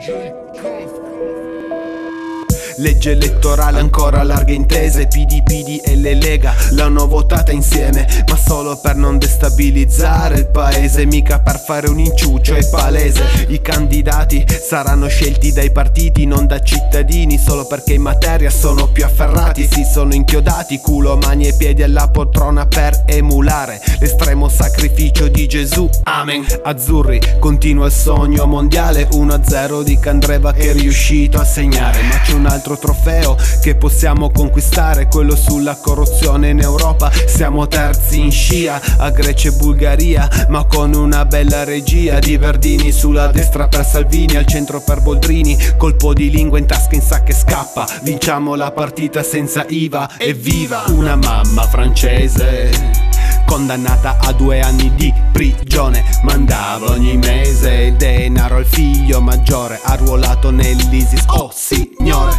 Jack Kaufman. Legge elettorale ancora larghe intese PD, PD e le Lega l'hanno votata insieme Ma solo per non destabilizzare il paese Mica per fare un inciuccio, è palese. I candidati saranno scelti dai partiti Non da cittadini Solo perché in materia sono più afferrati. Si sono inchiodati culo, mani e piedi alla poltrona Per emulare l'estremo sacrificio di Gesù. Amen. Azzurri, continua il sogno mondiale 1-0 di Candreva che è riuscito a segnare Ma c'è un altro altro trofeo che possiamo conquistare, quello sulla corruzione in Europa. Siamo terzi in scia a Grecia e Bulgaria, ma con una bella regia di Verdini sulla destra per Salvini, al centro per Boldrini, colpo di lingua in tasca in sacca e scappa. Vinciamo la partita senza IVA, evviva! Una mamma francese condannata a due anni di prigione Mandava ogni mese denaro al figlio maggiore Arruolato nell'ISIS, oh signore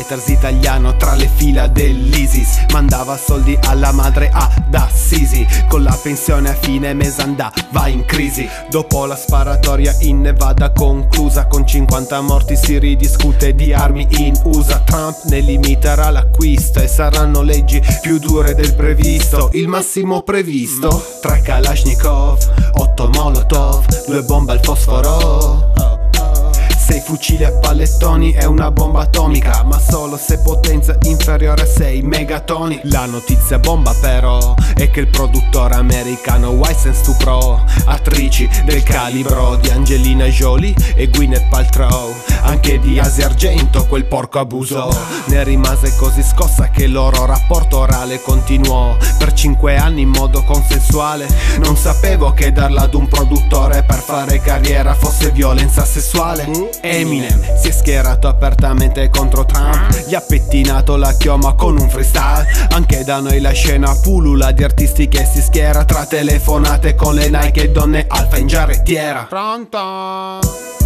fighters italiano tra le fila dell'ISIS. Mandava soldi alla madre ad Assisi. Con la pensione a fine mese andava in crisi. Dopo la sparatoria in Nevada conclusa Con 50 morti si ridiscute di armi in USA. Trump ne limiterà l'acquisto E saranno leggi più dure del previsto. Il massimo previsto? Tre Kalashnikov, 8 Molotov, due bombe al fosforo. Sei fucili a pallettoni è una bomba atomica Ma solo se potenza inferiore a 6 megatoni. La notizia bomba però è che il produttore americano Wise stuprò Attrici del calibro di Angelina Jolie e Gwyneth Paltrow Anche di Asia Argento quel porco abusò Ne rimase così scossa che il loro rapporto orale continuò Per 5 anni in modo consensuale. Non sapevo che darla ad un produttore per fare carriera fosse violenza sessuale. Eminem si è schierato apertamente contro Trump Gli ha pettinato la chioma con un freestyle Anche da noi la scena pulula di artisti che si schiera Tra telefonate con le Nike e donne alfa in giarrettiera Pronto?